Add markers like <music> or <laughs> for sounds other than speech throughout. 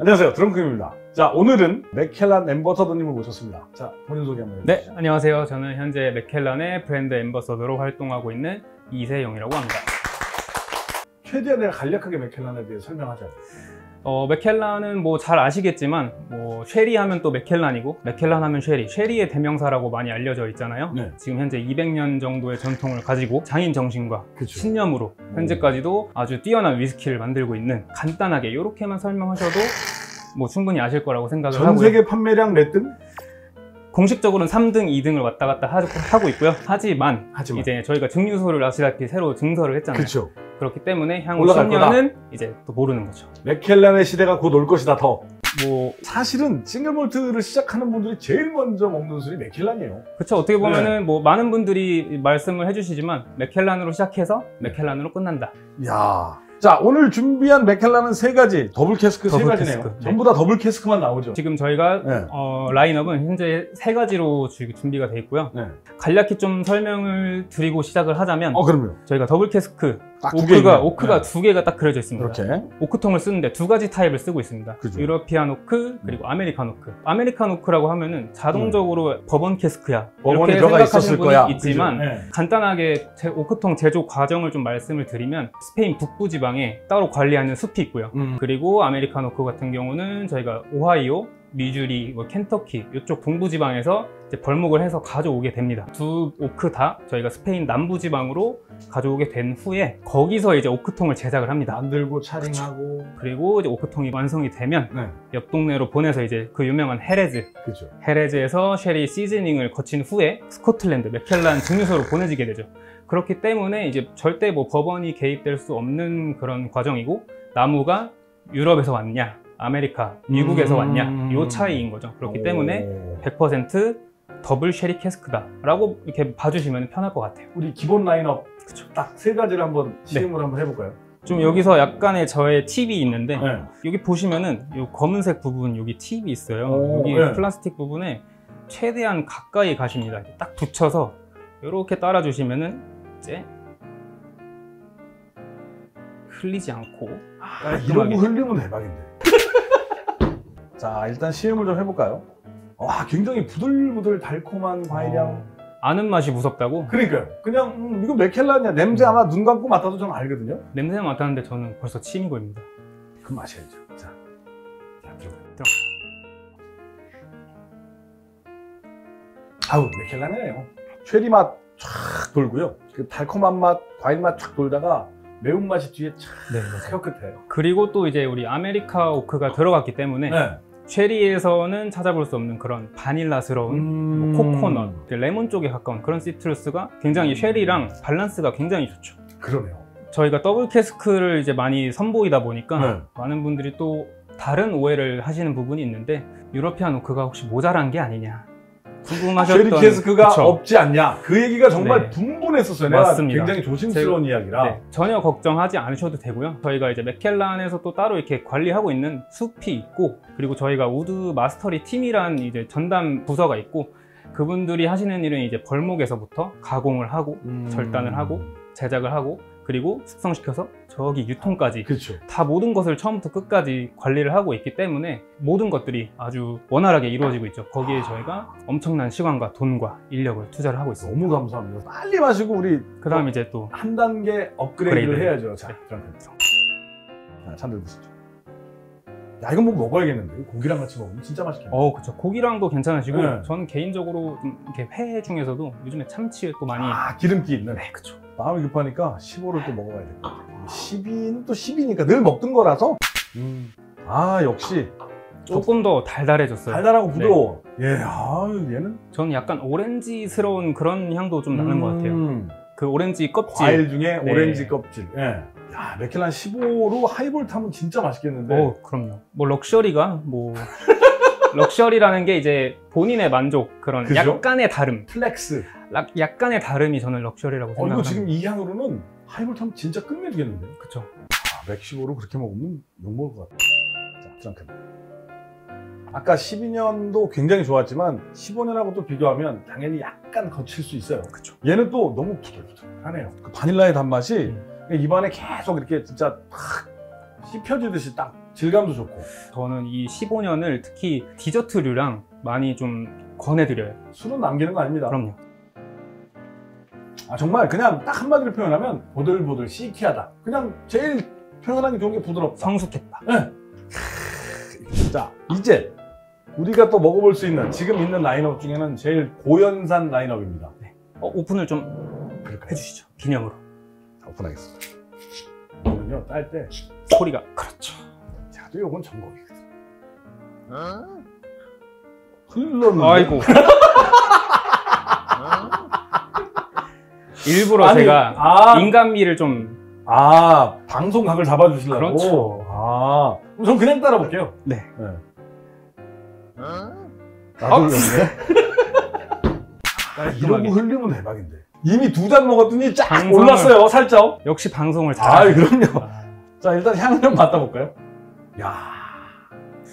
안녕하세요. 드럼크입니다. 자, 오늘은 맥켈란 ambassador님을 모셨습니다. 자, 본인 소개 한번 네, 해주시죠. 안녕하세요. 저는 현재 맥켈란의 브랜드 ambassador로 활동하고 있는 이세영이라고 합니다. 최대한 내가 간략하게 맥켈란에 대해 설명하자. 어, 맥켈란은 뭐 잘 아시겠지만 뭐 쉐리 하면 또 맥켈란이고 맥켈란 하면 쉐리, 쉐리의 대명사라고 많이 알려져 있잖아요. 네. 지금 현재 200년 정도의 전통을 가지고 장인 정신과 그쵸. 신념으로 현재까지도 아주 뛰어난 위스키를 만들고 있는 간단하게 이렇게만 설명하셔도 뭐 충분히 아실 거라고 생각을 전 하고요. 세계 판매량 몇 등? 공식적으로는 3등, 2등을 왔다 갔다 하- 하고 있고요. 하지만, 하지만. 이제 저희가 증류소를 아시다시피 새로 증설을 했잖아요. 그렇죠. 그렇기 때문에 향후 올라갈 10년은 이제 또 모르는 거죠. 맥켈란의 시대가 곧 올 것이다 더. 뭐 사실은 싱글몰트를 시작하는 분들이 제일 먼저 먹는 술이 맥켈란이에요. 그쵸 어떻게 네. 보면은 뭐 많은 분들이 말씀을 해주시지만 맥켈란으로 시작해서 맥켈란으로 끝난다. 야. 자, 오늘 준비한 맥켈란은 세 가지. double cask 세 더블 가지네요. cask, 네. 전부 다 double cask만 나오죠. 지금 저희가 네. 어, 라인업은 현재 세 가지로 주- 준비가 돼 있고요. 네. 간략히 좀 설명을 드리고 시작을 하자면 어, 그럼요. 저희가 double cask 오크가. 오크가 네. 두 개가 딱 그려져 있습니다. 이렇게. 오크통을 쓰는데 두 가지 타입을 쓰고 있습니다. 그죠. European oak 그리고 American oak. American oak라고 하면은 자동적으로 bourbon cask야 음. 이렇게 생각하시는 분이 거야. 있지만? 네. 간단하게 제- 오크통 제조 과정을 좀 말씀을 드리면 스페인 북부 지방에 따로 관리하는 숲이 있고요. 음. 그리고 American oak 같은 경우는 저희가 오하이오, 미주리, 뭐 켄터키 이쪽 동부 지방에서 이제 벌목을 해서 가져오게 됩니다. 두 오크 다 저희가 스페인 남부 지방으로 가져오게 된 후에 거기서 이제 오크통을 제작을 합니다. 만들고 charring하고. 그리고 이제 오크통이 완성이 되면 네. 옆 동네로 보내서 이제 그 유명한 헤레즈, 그죠. 헤레즈에서 쉐리 seasoning을 거친 후에 스코틀랜드 맥켈란 증류소로 보내지게 되죠. 그렇기 때문에 이제 절대 뭐 버번이 개입될 수 없는 그런 과정이고 나무가 유럽에서 왔냐, 아메리카, 미국에서 음. 왔냐 요 차이인 거죠. 그렇기 때문에 오. 100% 더블 쉐리 cask다 라고 이렇게 봐주시면 편할 것 같아요. 우리 기본 라인업 딱 세 가지를 한번 시음을 한번 해볼까요? 좀 여기서 약간의 저의 팁이 있는데 네. 여기 보시면은 이 검은색 부분 여기 팁이 있어요. 오, 여기 네. 플라스틱 부분에 최대한 가까이 가십니다. 딱 붙여서 이렇게 따라 주시면은 이제 흘리지 않고 아, 이러고 흘리면 대박인데. 자, 일단 시음을 좀 해볼까요? 와, 굉장히 부들부들 달콤한 과일향. 어, 아는 맛이 무섭다고 그러니까요. 그냥 음, 이거 맥켈란이야. 냄새 아마 눈 감고 맡아도 저는 알거든요. 냄새 맡았는데 저는 벌써 침이 고입니다. 그 마셔야죠. 자, 자 들어가요. 들어. 아우 맥켈란이네요. 쉐리 맛 쫙 돌고요. 그 달콤한 맛, 과일 맛 쫙 돌다가 매운 맛이 뒤에 쫙 네. 혀끝해요. 그리고 또 이제 우리 아메리카 오크가 들어갔기 때문에 네. 쉐리에서는 찾아볼 수 없는 그런 바닐라스러운 음... 뭐 코코넛, 레몬 쪽에 가까운 그런 citrus가 굉장히 쉐리랑 밸런스가 굉장히 좋죠. 그러네요. 저희가 더블 cask를 이제 많이 선보이다 보니까 네. 많은 분들이 또 다른 오해를 하시는 부분이 있는데 European 오크가 혹시 모자란 게 아니냐 궁금하셨던 쉐리 cask가 그쵸. 없지 않냐. 그 얘기가 정말 네. 분분했었어요. 내가 맞습니다. 굉장히 조심스러운 이야기라. 네, 전혀 걱정하지 않으셔도 되고요. 저희가 이제 맥켈란에서 또 따로 이렇게 관리하고 있는 숲이 있고, 그리고 저희가 wood mastery 팀이란 이제 전담 부서가 있고, 그분들이 하시는 일은 이제 벌목에서부터 가공을 하고, 음. 절단을 하고, 제작을 하고, 그리고 숙성시켜서 저기 유통까지 그렇죠. 다 모든 것을 처음부터 끝까지 관리를 하고 있기 때문에 모든 것들이 아주 원활하게 이루어지고 있죠. 거기에 저희가 엄청난 시간과 돈과 인력을 투자를 하고 있습니다. 너무 감사합니다. 빨리 마시고 우리 그 다음 이제 또 한 단계 업그레이드를 업그레이드. 해야죠. 자, 네. 그럼 자, 잔들 드시죠. 야, 이건 뭐 먹어야겠는데. 고기랑 같이 먹으면 진짜 맛있겠네. 어, 그쵸. 고기랑도 괜찮으시고, 네. 저는 개인적으로 좀 이렇게 회 중에서도 요즘에 참치 또 많이. 아, 기름기 있는. 네, 그쵸. 마음이 급하니까 15를 또 먹어봐야 될 것 같아. 12는 또 10이니까 늘 먹던 거라서. 음. 아, 역시 조금 더 달달해졌어요. 달달하고 부드러워. 예, 아, 얘는 저는 약간 오렌지스러운 그런 향도 좀 나는 것 같아요. 음, 그 오렌지 껍질. 과일 중에 네. 오렌지 껍질. 예. 야, 맥켈란 15로 하이볼 타면 진짜 맛있겠는데. 어, 그럼요. 뭐 럭셔리가 뭐 <laughs> 럭셔리라는 게 이제 본인의 만족 그런 그죠? 약간의 다름, flex. 락- 약간의 다름이 저는 럭셔리라고 어, 생각합니다. 이거 지금 이 향으로는 하이볼 타면 진짜 끝내주겠는데. 그쵸. 아, 맥15로 그렇게 먹으면 욕먹을 것 같아. 자, drunken. 아까 12년도 굉장히 좋았지만 15년하고 또 비교하면 당연히 약간 거칠 수 있어요. 그쵸. 얘는 또 너무 부들부들하네요. 그 바닐라의 단맛이 음. 입안에 계속 이렇게 진짜 탁 씹혀지듯이 딱 질감도 좋고 저는 이 15년을 특히 디저트류랑 많이 좀 권해드려요. 술은 남기는 거 아닙니다. 그럼요. 아, 정말 그냥 딱 한마디로 표현하면 보들보들 시키하다. 그냥 제일 표현하기 좋은 게 부드럽다. 성숙했다. 자, 이제 우리가 또 먹어볼 수 있는 지금 있는 라인업 중에는 제일 고연산 라인업입니다. 어, 오픈을 좀 그럴까요? 해주시죠. 기념으로. 자, 오픈하겠습니다. 이거는요, 딸 때, 소리가 그렇죠. 자, 또 이건 전곡이거든. 흘렀는데. 아이고. <laughs> 일부러 아니, 제가 아, 인간미를 좀 아, 방송 각을 잡아주시려고? 그렇죠. 아, 그럼 전 그냥 따라볼게요. 네. 나도 어? 그러네. 깔끔하게. 이러고 흘리면 대박인데. 이미 두 잔 먹었더니 쫙 방송을- 올랐어요, 살짝. 역시 방송을 아, 잘. 그럼요. 자, 일단 향을 좀 맡아볼까요? 야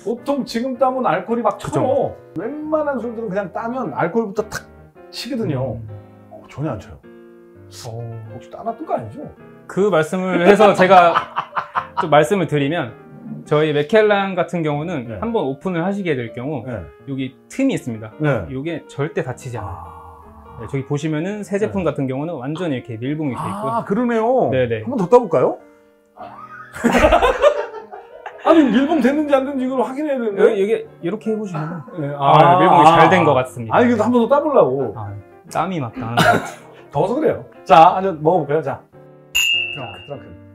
보통 지금 따면 알코올이 막 그죠. 쳐요. 웬만한 술들은 그냥 따면 알코올부터 탁 치거든요. 어, 전혀 안 쳐요. 어, 혹시 따놨던 거 아니죠? 그 말씀을 해서 제가 <laughs> 좀 말씀을 드리면 저희 맥켈란 같은 경우는 네. 한번 오픈을 하시게 될 경우 네. 여기 틈이 있습니다. 네. 이게 절대 닫히지 않아요. 아, 네, 저기 보시면은 새 제품 같은 경우는 완전히 이렇게 밀봉이 돼 있고 아 그러네요. 네네. 한번 더 따볼까요? <laughs> 아니 밀봉 됐는지 안 됐는지 이걸 확인해야 되는데. 여기, 여기 이렇게 해보시면 네. 아, 밀봉이 잘 된 것 같습니다. 아니 그래도 한번 더 따보려고. 아, 땀이 막 나는. 더워서 그래요. 자, 한잔 먹어볼까요? 자. Drunken. Drunken.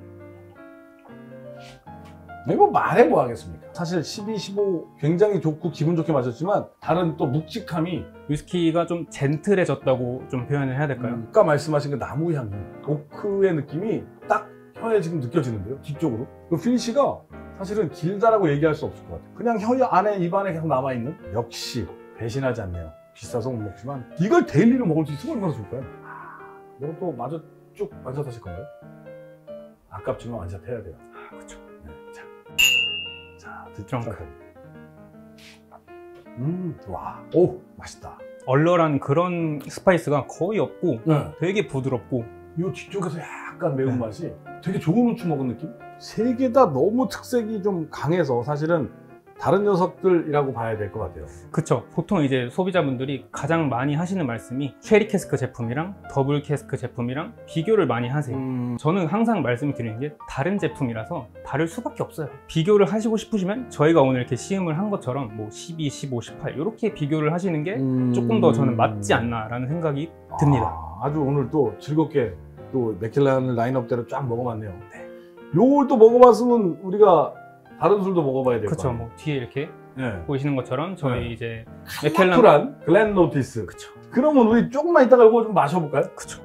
이거 뭐 말해 뭐 하겠습니까? 사실 12, 15 굉장히 좋고 기분 좋게 마셨지만 다른 또 묵직함이 위스키가 좀 gentle해졌다고 좀 표현을 해야 될까요? 아까 말씀하신 그 나무 향이 오크의 느낌이 딱 혀에 지금 느껴지는데요. 뒤쪽으로. 그 피니시가 사실은 길다라고 얘기할 수 없을 것 같아요. 그냥 혀 안에 입안에 계속 남아있는 역시 배신하지 않네요. 비싸서 못 먹지만 이걸 daily로 먹을 수 있으면 얼마나 좋을까요? 아, 이것도 마저 쭉 완샷하실 건가요? 아깝지만 완샷해야 돼요. 아, 그쵸. 네, 자, 자. Drunken. 음, 와, 오, 맛있다. 얼얼한 그런 spice가 거의 없고 네. 되게 부드럽고 이 뒤쪽에서 약간 네. 매운맛이 되게 좋은 후추 먹은 느낌? 세 개 다 너무 특색이 좀 강해서 사실은 다른 녀석들이라고 봐야 될 것 같아요. 그쵸. 보통 이제 소비자분들이 가장 많이 하시는 말씀이 쉐리 cask 제품이랑 더블 cask 제품이랑 비교를 많이 하세요. 음, 저는 항상 말씀을 드리는 게 다른 제품이라서 다를 수밖에 없어요. 비교를 하시고 싶으시면 저희가 오늘 이렇게 시음을 한 것처럼 뭐 12, 15, 18 이렇게 비교를 하시는 게 조금 더 저는 맞지 않나 라는 생각이 듭니다. 아, 아주 오늘 또 즐겁게 또 맥켈란 라인업대로 쫙 먹어봤네요. 요걸 또 먹어봤으면 우리가 다른 술도 먹어봐야 될것 그쵸 같아요. 뭐 뒤에 이렇게 네. 보이시는 것처럼 저희 네. 이제 맥켈란 맥켈란 글렌로티스. 그쵸 그러면 우리 조금만 이따가 이거 좀 마셔볼까요? 그쵸